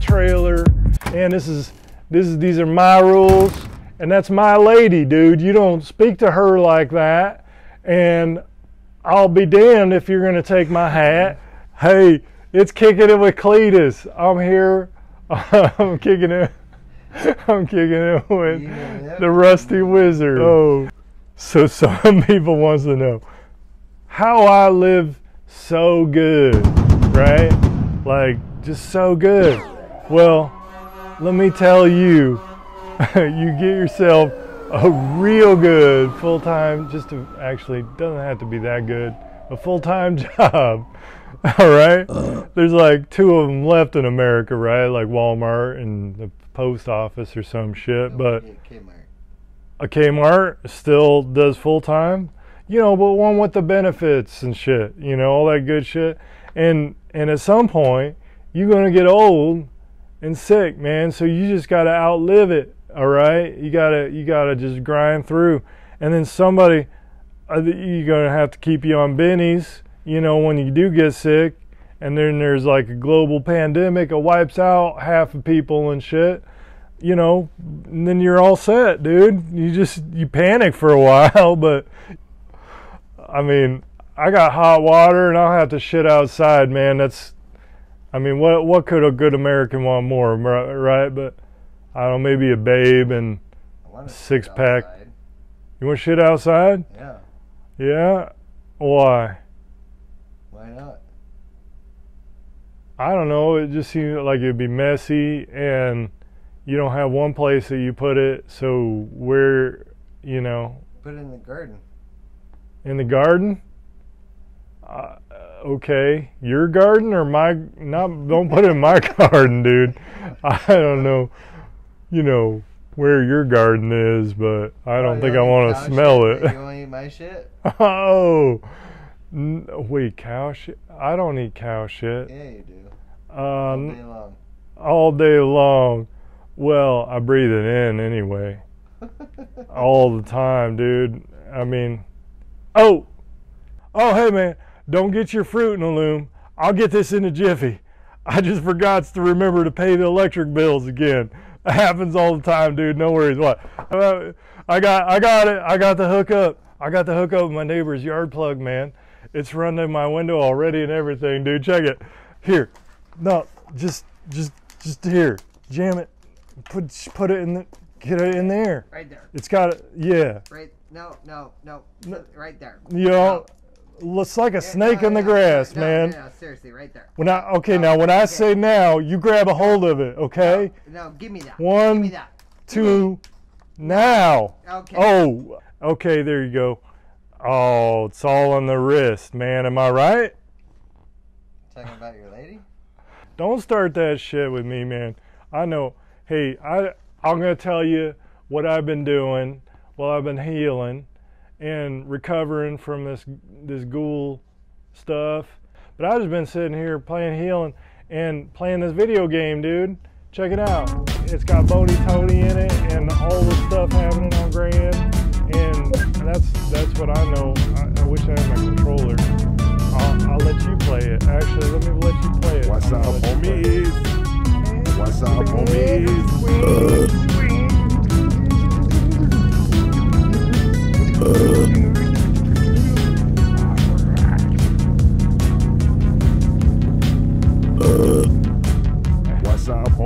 trailer, and this is this is these are my rules, and that's my lady, dude. You don't speak to her like that, and I'll be damned if you're gonna take my hat. Hey, it's kicking it with Cleatus. I'm here. I'm kicking it. I'm kicking it with Yeah, the Rusty Wizard. Oh, so some people wants to know how I live so good, right? Like just so good. Well, let me tell you, you get yourself a real good full-time, just to actually doesn't have to be that good, a full-time job. All right. There's like two of them left in America, right? Like Walmart and the post office or some shit, but Kmart. a Kmart still does full time, you know, but one with the benefits and shit, you know, all that good shit. And and at some point, you're gonna get old and sick, man. So you just gotta outlive it. All right, you gotta you gotta just grind through, and then somebody, uh, you're gonna have to keep you on bennies, you know, when you do get sick. And then there's like a global pandemic, it wipes out half of people and shit you know, and then you're all set, dude. You just you panic for a while, but I mean, I got hot water and I'll have to shit outside, man. That's I mean, what what could a good American want more, ri- right? But I don't know, maybe a babe and six pack. outside. you want shit outside? Yeah. Yeah. Why? Why not? I don't know. It just seems like it'd be messy and you don't have one place that you put it, so where you know, Put it in the garden. in the garden. Uh, okay, your garden or my? Not don't put it in my garden, dude. I don't know, you know where your garden is, but I don't Oh, think I want to smell shit? it. You want to eat my shit? oh, N- wait, cow shit? I don't eat cow shit. Yeah, you do. Uh, All day long. all day long. Well, I breathe it in anyway. all the time, dude. I mean, oh, oh, hey man, don't get your fruit in a loom. I'll get this in a jiffy. I just forgot to remember to pay the electric bills again. It happens all the time, dude. No worries. What? Uh, I got, I got it. I got the hookup. I got the hookup with my neighbor's yard plug, man. It's running in my window already and everything, dude. Check it. Here. No, just, just, just here. Jam it. Put, put it in the, get it in there. right there. It's got it. Yeah. Right. No, no, no. Right there. You know, looks like a snake in the grass, no, man. No, no, seriously, right there. When I okay, No, now when I okay. say now, you grab a hold of it, okay? No, no, give me that. One, Give me that. Two, now. Okay. Oh, okay, there you go. Oh, it's all on the wrist, man. Am I right? Talking about your lady? Don't start that shit with me, man. I know. Hey, I I'm gonna tell you what I've been doing while I've been healing and recovering from this this ghoul stuff. But I've just been sitting here playing healing and playing this video game, dude. Check it out. It's got Bony Tony in it and all the stuff happening on Grand. And that's that's what I know. I, I wish I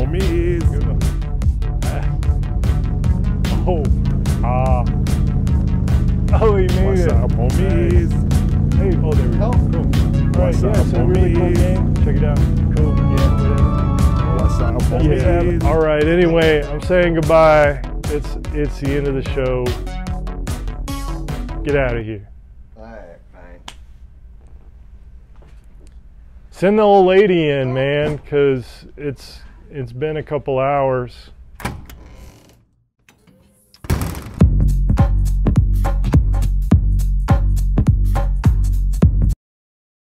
What's up, homies? Oh, ah. oh, he made What's it. up, homies? Hey, oh, there we go. Oh. Cool. All right, What's yeah, up, so really cool homies? game. Check it out. Cool. Yeah, whatever. What's up, That's what's happening. homies? All right. Anyway, I'm saying goodbye. It's it's the end of the show. Get out of here. Alright, fine. Send the old lady in, man, because it's it's been a couple hours.